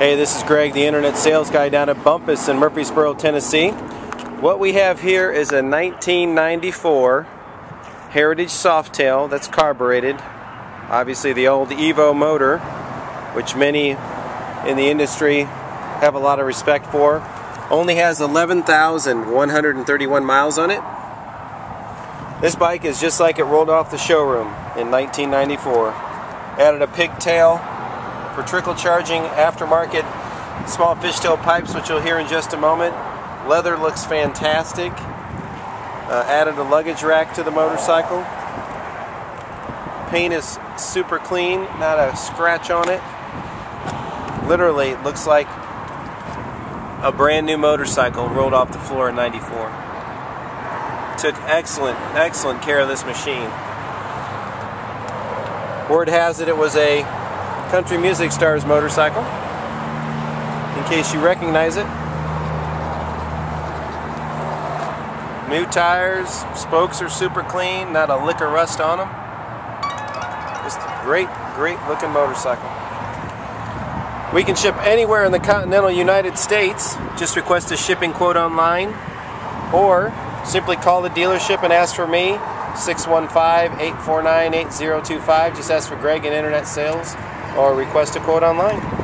Hey, this is Greg, the internet sales guy down at Bumpus in Murfreesboro, Tennessee. What we have here is a 1994 Heritage Softail that's carbureted. Obviously, the old Evo motor, which many in the industry have a lot of respect for. Only has 11,131 miles on it. This bike is just like it rolled off the showroom in 1994. Added a pigtail for trickle charging aftermarket small fishtail pipes, which you'll hear in just a moment. Leather looks fantastic. Uh, added a luggage rack to the motorcycle. Paint is super clean, not a scratch on it. Literally looks like a brand new motorcycle rolled off the floor in 94. Took excellent, excellent care of this machine. Word has it it was a Country Music Stars motorcycle, in case you recognize it. New tires, spokes are super clean, not a lick of rust on them. Just a great, great looking motorcycle. We can ship anywhere in the continental United States. Just request a shipping quote online or simply call the dealership and ask for me 615-849-8025 just ask for Greg in internet sales or request a quote online.